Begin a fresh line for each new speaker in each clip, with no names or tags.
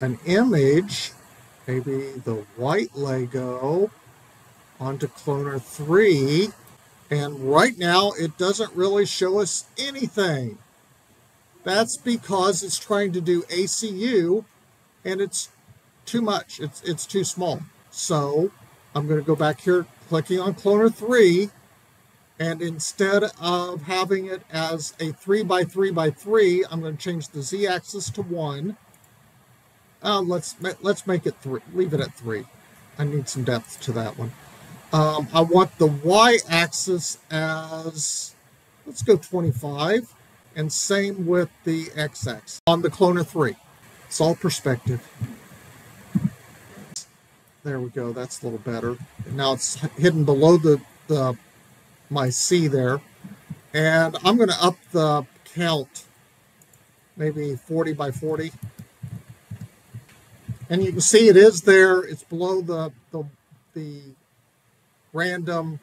an image, maybe the white Lego, onto Cloner 3. And right now, it doesn't really show us anything. That's because it's trying to do ACU and it's too much. It's, it's too small. So I'm going to go back here, clicking on Cloner 3. And instead of having it as a 3 by 3 by 3, I'm going to change the z-axis to 1. Uh, let's let's make it 3. Leave it at 3. I need some depth to that one. Um, I want the y-axis as, let's go 25, and same with the x-axis on the Cloner 3. It's all perspective. There we go. That's a little better. Now it's hidden below the, the my C there. And I'm going to up the count, maybe 40 by 40. And you can see it is there. It's below the, the, the random.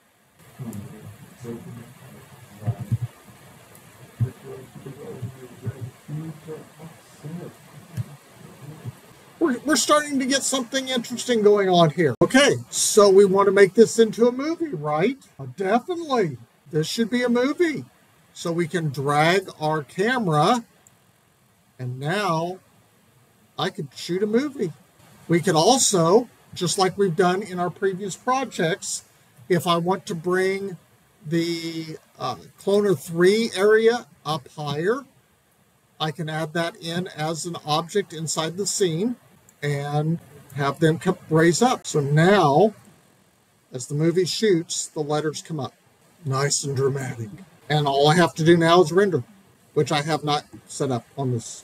We're, we're starting to get something interesting going on here. Okay, so we want to make this into a movie, right? Uh, definitely. This should be a movie. So we can drag our camera, and now I could shoot a movie. We could also, just like we've done in our previous projects, if I want to bring the uh, Cloner 3 area up higher, I can add that in as an object inside the scene and have them come, raise up. So now, as the movie shoots, the letters come up. Nice and dramatic. And all I have to do now is render, which I have not set up on this